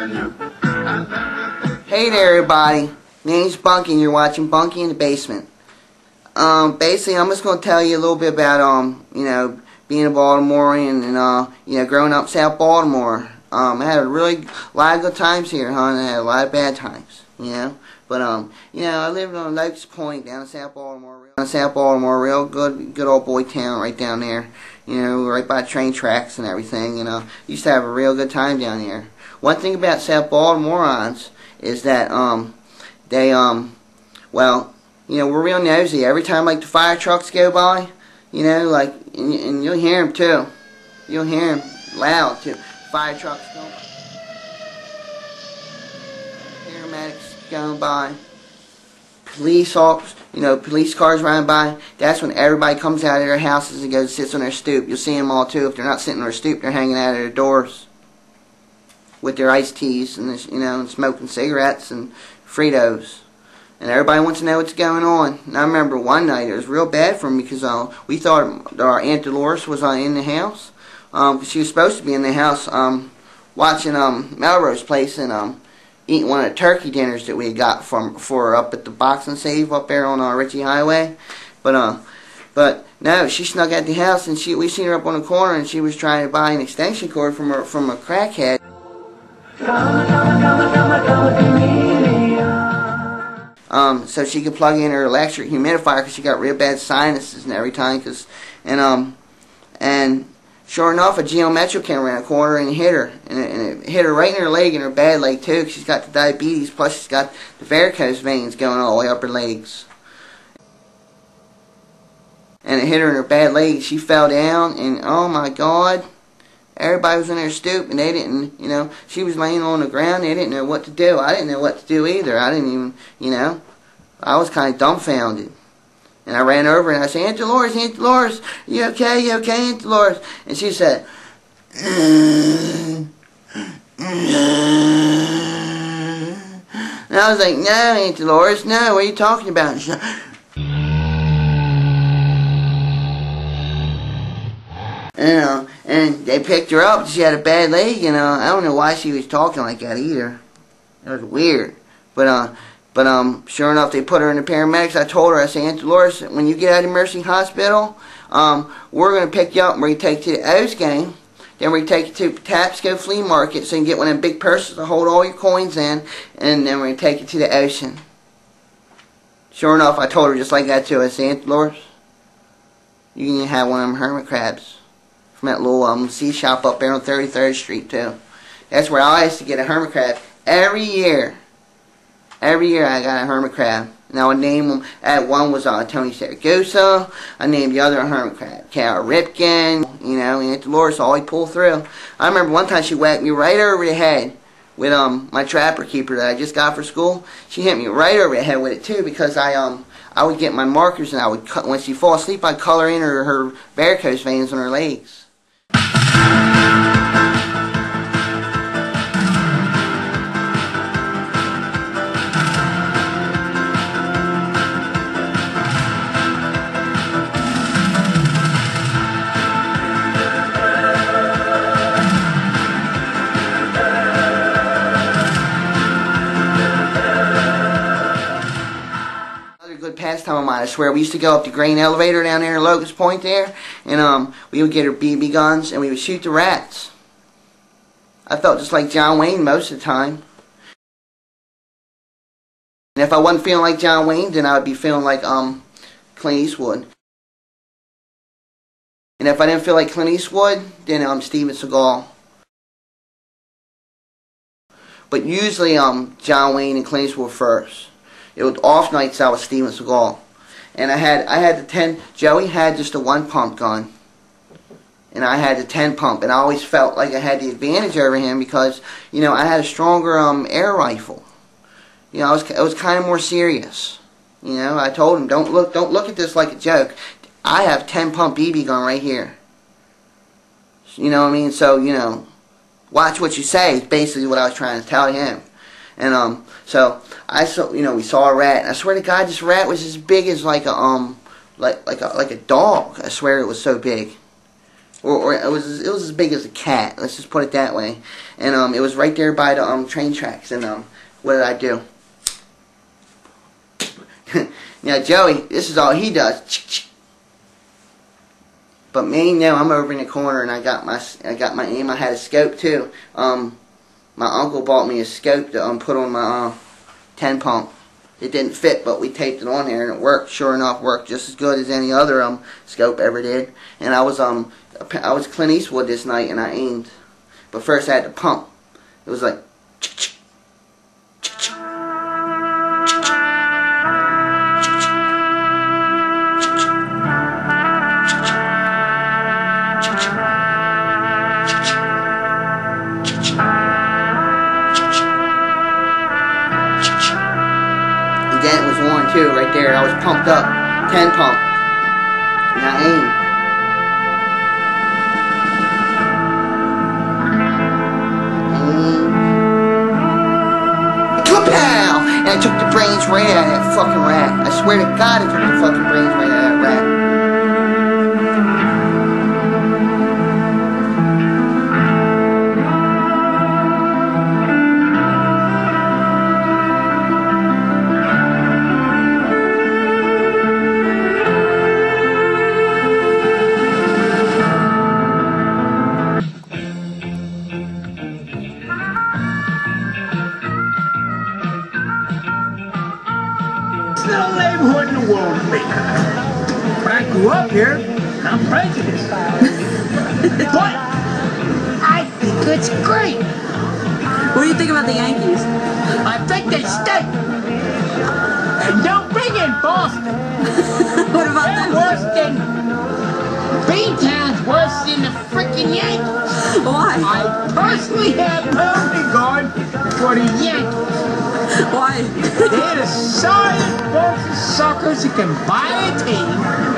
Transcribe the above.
Hey there, everybody. My Name's Bunky, and you're watching Bunky in the Basement. Um, basically, I'm just going to tell you a little bit about, um, you know, being a Baltimorean and, uh, you know, growing up South Baltimore. Um, I had a really lot of good times here, huh, and I had a lot of bad times, you know. But, um, you know, I lived on Locust Point down in South Baltimore. In South Baltimore, real good, good old boy town right down there. You know, right by train tracks and everything, you know. Used to have a real good time down there. One thing about South Baltimoreans is that, um, they, um, well, you know, we're real nosy. Every time, like, the fire trucks go by, you know, like, and, and you'll hear them, too. You'll hear them loud, too. Fire trucks going by. Paramedics going by. Police officers, you know, police cars running by. That's when everybody comes out of their houses and goes and sits on their stoop. You'll see them all, too. If they're not sitting on their stoop, they're hanging out of their doors with their iced teas and, you know, and smoking cigarettes and Fritos and everybody wants to know what's going on. And I remember one night it was real bad for me because uh, we thought our Aunt Dolores was uh, in the house. Um, she was supposed to be in the house um, watching um, Melrose Place and um, eating one of the turkey dinners that we got from for her up at the Box and Save up there on uh, Ritchie Highway. But uh, but no, she snuck out the house and she we seen her up on the corner and she was trying to buy an extension cord from her from a crackhead. Um, so she could plug in her electric humidifier because she got real bad sinuses and every time. Cause, and um, and sure enough, a Geo Metro came around the corner and hit her, and it, and it hit her right in her leg and her bad leg too. Cause she's got the diabetes, plus she's got the varicose veins going all the way up her legs. And it hit her in her bad leg. She fell down, and oh my God. Everybody was in their stoop, and they didn't, you know, she was laying on the ground. They didn't know what to do. I didn't know what to do either. I didn't even, you know, I was kind of dumbfounded. And I ran over and I said, Aunt Dolores, Aunt Dolores, you okay? You okay, Aunt Dolores? And she said, and I was like, no, Aunt Dolores, no, what are you talking about? And she said, you know, and they picked her up. She had a bad leg, you know. I don't know why she was talking like that either. It was weird. But, uh, but, um, sure enough, they put her in the paramedics. I told her, I said, Aunt Dolores, when you get out of Mercy Hospital, um, we're going to pick you up and to take you to the O's game. Then to take you to Tapsco Flea Market so you can get one of them big purses to hold all your coins in. And then we're to take you to the ocean. Sure enough, I told her just like that too. I said, Aunt Dolores, you can have one of them hermit crabs from that little um, sea shop up there on 33rd Street too. That's where I used to get a hermit crab every year. Every year I got a hermit crab. And I would name them. At one was uh, Tony Saragosa. I named the other a hermit crab. Cal Ripken. You know, and Aunt Dolores always pull through. I remember one time she whacked me right over the head with um my trapper keeper that I just got for school. She hit me right over the head with it too because I um I would get my markers and I would cut when she fall asleep I'd color in her her varicose veins on her legs. Thank you. Good pastime of mine. I swear, we used to go up the grain elevator down there in Locust Point there, and um, we would get our BB guns and we would shoot the rats. I felt just like John Wayne most of the time. And if I wasn't feeling like John Wayne, then I would be feeling like um, Clint Eastwood. And if I didn't feel like Clint Eastwood, then I'm um, Steven Seagal. But usually um, John Wayne and Clint Eastwood first. It was off nights I was Steven Seagal. And I had I had the ten Joey had just a one pump gun. And I had the ten pump and I always felt like I had the advantage over him because, you know, I had a stronger um air rifle. You know, I was it was kinda more serious. You know, I told him, Don't look don't look at this like a joke. I have ten pump BB gun right here. You know what I mean? So, you know, watch what you say is basically what I was trying to tell him. And um, so I saw, you know, we saw a rat. And I swear to God, this rat was as big as like a um, like like a like a dog. I swear it was so big. or, or it was it was as big as a cat. Let's just put it that way. And um, it was right there by the um train tracks. And um, what did I do? now Joey, this is all he does. But me, no, I'm over in the corner and I got my I got my aim. I had a scope too. Um, my uncle bought me a scope to um put on my uh, ten pump. It didn't fit, but we taped it on there and it worked. Sure enough, worked just as good as any other um scope ever did. And I was um I was Clint Eastwood this night and I aimed, but first I had to pump. It was like. Too, right there. I was pumped up, 10 pump. And I aimed. Kapow! And I took the brains right out of that fucking rat. I swear to God I took the fucking brains right out of that rat. Little neighborhood in the world to me. I grew up here, I'm prejudiced. but I think it's great. What do you think about the Yankees? I think they stink. And don't bring in Boston. what about They're them? worse than Beantown's worse than the freaking Yankees. Why? I personally have no regard for the Yankees. Why? They're the sorriest bunch suckers You can buy a team